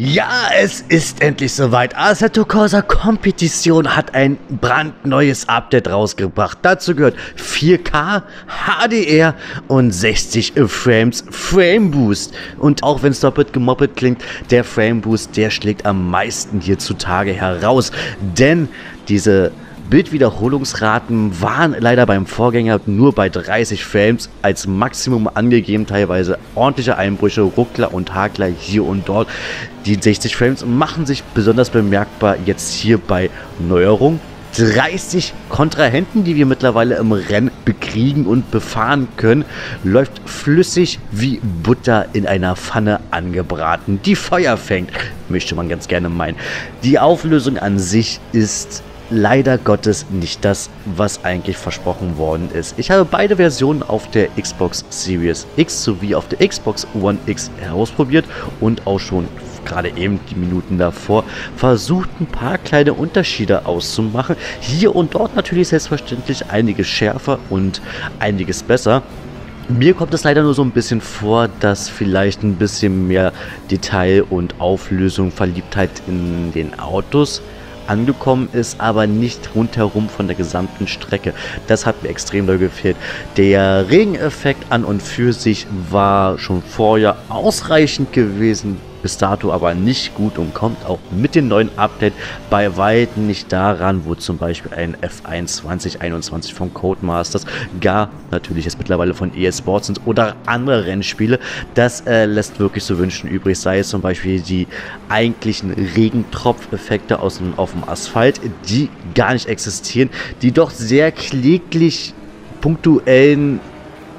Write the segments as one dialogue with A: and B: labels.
A: Ja, es ist endlich soweit. Assetto Corsa Competition hat ein brandneues Update rausgebracht. Dazu gehört 4K, HDR und 60 Frames Frame Boost. Und auch wenn es doppelt gemoppelt klingt, der Frame Boost, der schlägt am meisten hier zutage heraus. Denn diese Bildwiederholungsraten waren leider beim Vorgänger nur bei 30 Frames als Maximum angegeben, teilweise ordentliche Einbrüche, Ruckler und Hakler hier und dort. Die 60 Frames machen sich besonders bemerkbar jetzt hier bei Neuerung. 30 Kontrahenten, die wir mittlerweile im Rennen bekriegen und befahren können, läuft flüssig wie Butter in einer Pfanne angebraten, die Feuer fängt, möchte man ganz gerne meinen. Die Auflösung an sich ist leider Gottes nicht das, was eigentlich versprochen worden ist. Ich habe beide Versionen auf der Xbox Series X sowie auf der Xbox One X herausprobiert und auch schon gerade eben die Minuten davor versucht ein paar kleine Unterschiede auszumachen. Hier und dort natürlich selbstverständlich einiges schärfer und einiges besser. Mir kommt es leider nur so ein bisschen vor, dass vielleicht ein bisschen mehr Detail und Auflösung, Verliebtheit in den Autos angekommen ist, aber nicht rundherum von der gesamten Strecke. Das hat mir extrem doll gefehlt. Der Regeneffekt an und für sich war schon vorher ausreichend gewesen bis dato aber nicht gut und kommt auch mit dem neuen Update bei weitem nicht daran, wo zum Beispiel ein F1 2021 von Codemasters, gar natürlich jetzt mittlerweile von EA Sports sind oder andere Rennspiele. Das äh, lässt wirklich so wünschen übrig, sei es zum Beispiel die eigentlichen Regentropfeffekte aus dem, auf dem Asphalt, die gar nicht existieren, die doch sehr kläglich punktuellen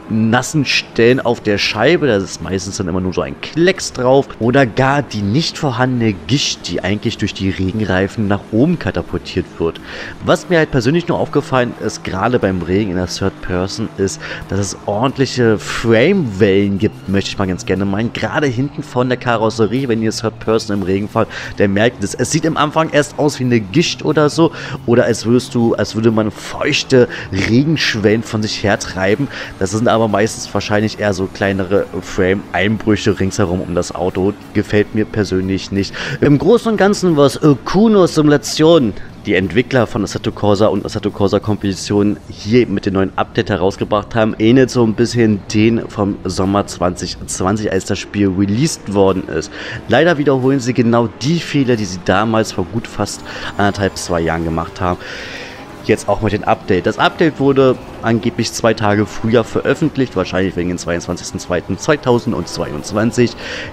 A: nassen Stellen auf der Scheibe. Da ist meistens dann immer nur so ein Klecks drauf. Oder gar die nicht vorhandene Gischt, die eigentlich durch die Regenreifen nach oben katapultiert wird. Was mir halt persönlich nur aufgefallen ist, gerade beim Regen in der Third Person, ist, dass es ordentliche Frame-Wellen gibt, möchte ich mal ganz gerne meinen. Gerade hinten von der Karosserie, wenn ihr Third Person im Regen fahrt, der merkt es. Es sieht am Anfang erst aus wie eine Gischt oder so. Oder als würdest du, als würde man feuchte Regenschwellen von sich hertreiben. Das sind aber aber meistens wahrscheinlich eher so kleinere Frame-Einbrüche ringsherum um das Auto. Gefällt mir persönlich nicht. Im Großen und Ganzen was äh, Kuno Simulation die Entwickler von Assetto Corsa und Assetto Corsa Kompetition hier mit dem neuen Update herausgebracht haben, ähnelt so ein bisschen den vom Sommer 2020, als das Spiel released worden ist. Leider wiederholen sie genau die Fehler, die sie damals vor gut fast anderthalb, zwei Jahren gemacht haben jetzt auch mit dem Update. Das Update wurde angeblich zwei Tage früher veröffentlicht, wahrscheinlich wegen dem 22.02.2022.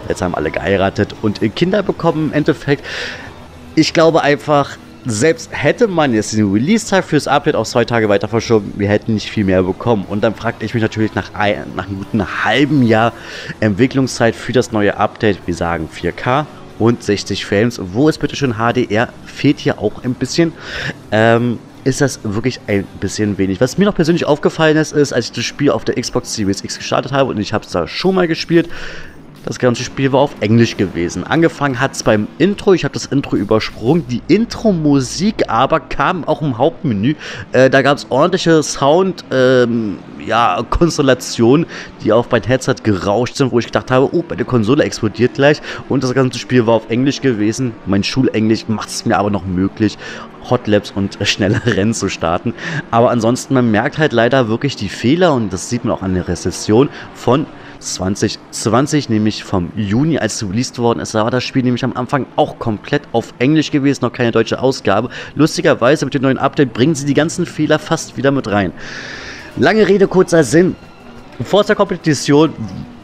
A: Jetzt haben alle geheiratet und Kinder bekommen im Endeffekt. Ich glaube einfach, selbst hätte man jetzt den Release-Tag fürs Update auf zwei Tage weiter verschoben, wir hätten nicht viel mehr bekommen. Und dann fragte ich mich natürlich nach, ein, nach einem guten halben Jahr Entwicklungszeit für das neue Update, wir sagen 4K und 60 Frames, wo ist bitte schon HDR, fehlt hier auch ein bisschen. Ähm, ist das wirklich ein bisschen wenig. Was mir noch persönlich aufgefallen ist, ist, als ich das Spiel auf der Xbox Series X gestartet habe und ich habe es da schon mal gespielt, das ganze Spiel war auf Englisch gewesen. Angefangen hat es beim Intro, ich habe das Intro übersprungen. Die Intro-Musik aber kam auch im Hauptmenü. Äh, da gab es ordentliche Sound, ähm, ja, die auf mein Headset gerauscht sind, wo ich gedacht habe, oh, bei der Konsole explodiert gleich. Und das ganze Spiel war auf Englisch gewesen. Mein Schulenglisch macht es mir aber noch möglich, Hotlaps und schnelle Rennen zu starten. Aber ansonsten, man merkt halt leider wirklich die Fehler und das sieht man auch an der Rezession von 2020, nämlich vom Juni, als es released worden ist, da war das Spiel nämlich am Anfang auch komplett auf Englisch gewesen, noch keine deutsche Ausgabe. Lustigerweise mit dem neuen Update bringen sie die ganzen Fehler fast wieder mit rein. Lange Rede, kurzer Sinn. Forza Competition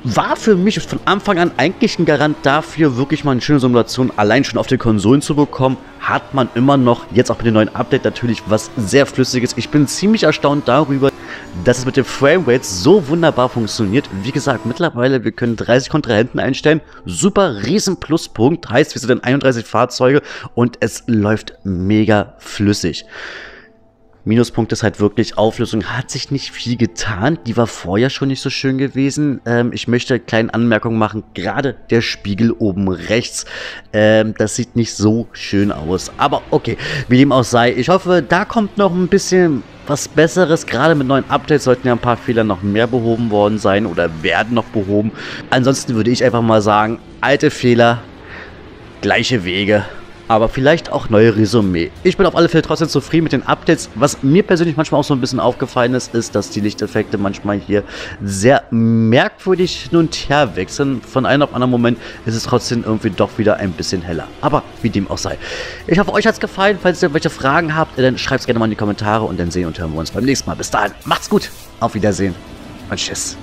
A: war für mich von Anfang an eigentlich ein Garant dafür, wirklich mal eine schöne Simulation allein schon auf den Konsolen zu bekommen. Hat man immer noch, jetzt auch mit dem neuen Update natürlich, was sehr Flüssiges. Ich bin ziemlich erstaunt darüber, dass es mit dem Framerate so wunderbar funktioniert. Wie gesagt, mittlerweile, wir können 30 Kontrahenten einstellen. Super, riesen Pluspunkt. Heißt, wir sind in 31 Fahrzeuge und es läuft mega flüssig. Minuspunkt ist halt wirklich, Auflösung hat sich nicht viel getan. Die war vorher schon nicht so schön gewesen. Ähm, ich möchte eine kleine Anmerkung machen. Gerade der Spiegel oben rechts, ähm, das sieht nicht so schön aus. Aber okay, wie dem auch sei. Ich hoffe, da kommt noch ein bisschen was Besseres. Gerade mit neuen Updates sollten ja ein paar Fehler noch mehr behoben worden sein oder werden noch behoben. Ansonsten würde ich einfach mal sagen, alte Fehler gleiche Wege aber vielleicht auch neue Resümee. Ich bin auf alle Fälle trotzdem zufrieden mit den Updates. Was mir persönlich manchmal auch so ein bisschen aufgefallen ist, ist, dass die Lichteffekte manchmal hier sehr merkwürdig hin und her wechseln. Von einem auf anderen Moment ist es trotzdem irgendwie doch wieder ein bisschen heller. Aber wie dem auch sei. Ich hoffe, euch hat es gefallen. Falls ihr irgendwelche Fragen habt, dann schreibt es gerne mal in die Kommentare und dann sehen und hören wir uns beim nächsten Mal. Bis dahin, macht's gut. Auf Wiedersehen und tschüss.